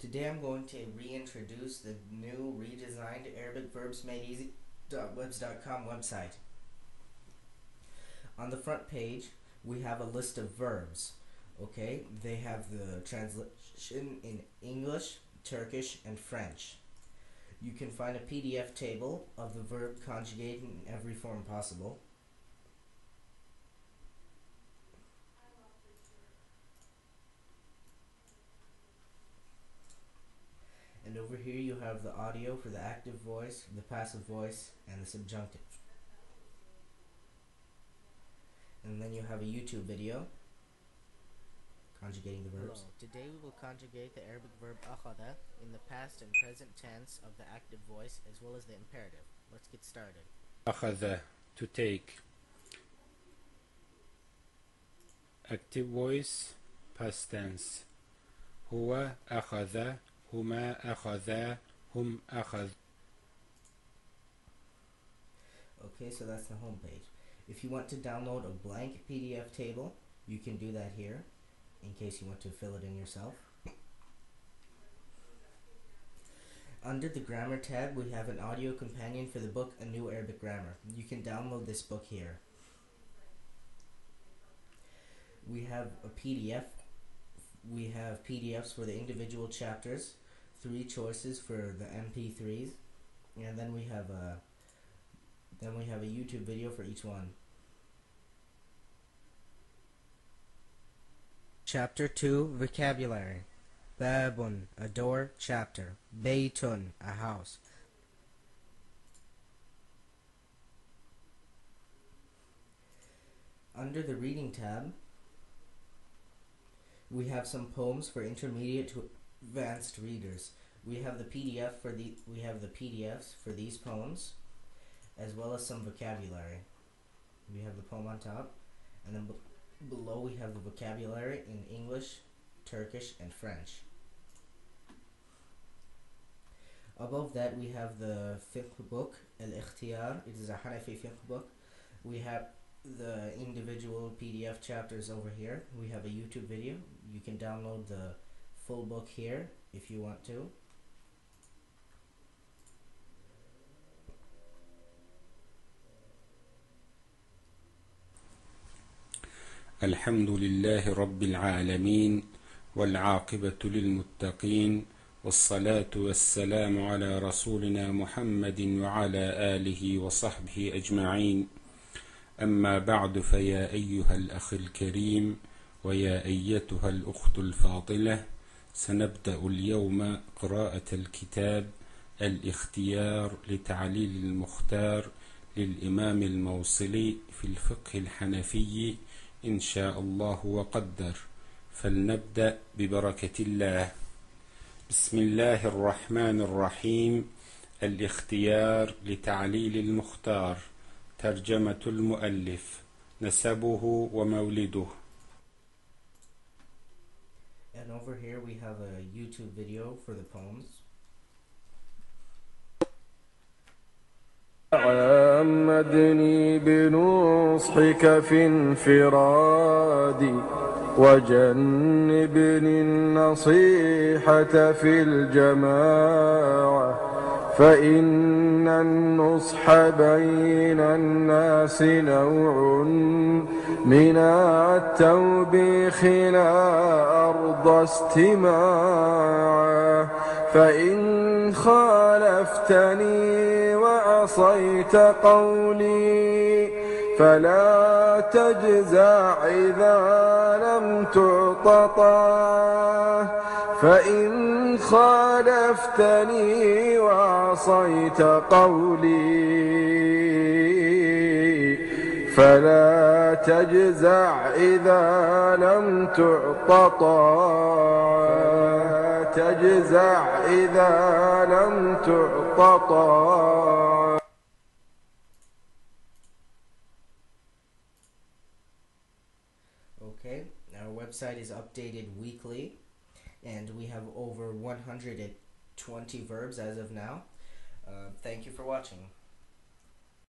Today I'm going to reintroduce the new redesigned Arabic Verbs Made Easy.webs.com website. On the front page, we have a list of verbs. Okay, they have the translation in English, Turkish, and French. You can find a PDF table of the verb conjugated in every form possible. And over here you have the audio for the active voice, the passive voice, and the subjunctive. And then you have a YouTube video conjugating the verbs. Hello. Today we will conjugate the Arabic verb akhada in the past and present tense of the active voice as well as the imperative. Let's get started. Akhada to take. Active voice past tense. هو أخذ هما أخذا هم أخذ Okay, so that's the home page. If you want to download a blank PDF table, you can do that here in case you want to fill it in yourself. Under the grammar tab, we have an audio companion for the book A New Arabic Grammar. You can download this book here. We have a PDF. we have PDFs for the individual chapters, three choices for the MP3s, and then we have a then we have a YouTube video for each one. Chapter 2 Vocabulary Babun, a door, chapter. Baytun, a house. Under the Reading tab, we have some poems for intermediate to advanced readers. We have the PDF for the we have the PDFs for these poems, as well as some vocabulary. We have the poem on top, and then Below we have the vocabulary in English, Turkish, and French. Above that we have the fiqh book, Al-Ikhtiyar. It is a Hanafi fiqh book. We have the individual PDF chapters over here. We have a YouTube video. You can download the full book here if you want to. الحمد لله رب العالمين والعاقبة للمتقين والصلاة والسلام على رسولنا محمد وعلى آله وصحبه أجمعين أما بعد فيا أيها الأخ الكريم ويا أيتها الأخت الفاضلة سنبدأ اليوم قراءة الكتاب الاختيار لتعليل المختار للإمام الموصلي في الفقه الحنفي إن شاء الله وقدر. فلنبدأ ببركة الله. بسم الله الرحمن الرحيم. الاختيار لتعليل المختار. ترجمة المؤلف نسبه ومولده And over here we have a YouTube video for the poems. عمدني بنصحك في انفرادي وجنبني النصيحة في الجماعة فإن النصح بين الناس نوع من التوبيخ لا أرضى استماعه. فإن خالفتني وعصيت قولي فلا تجزع إذا لم تعط فإن خالفتني وعصيت قولي فلا تجزع إذا لم تعط تجزع إذا لم تعط Okay, our website is updated weekly. And we have over 120 verbs as of now. Uh, thank you for watching.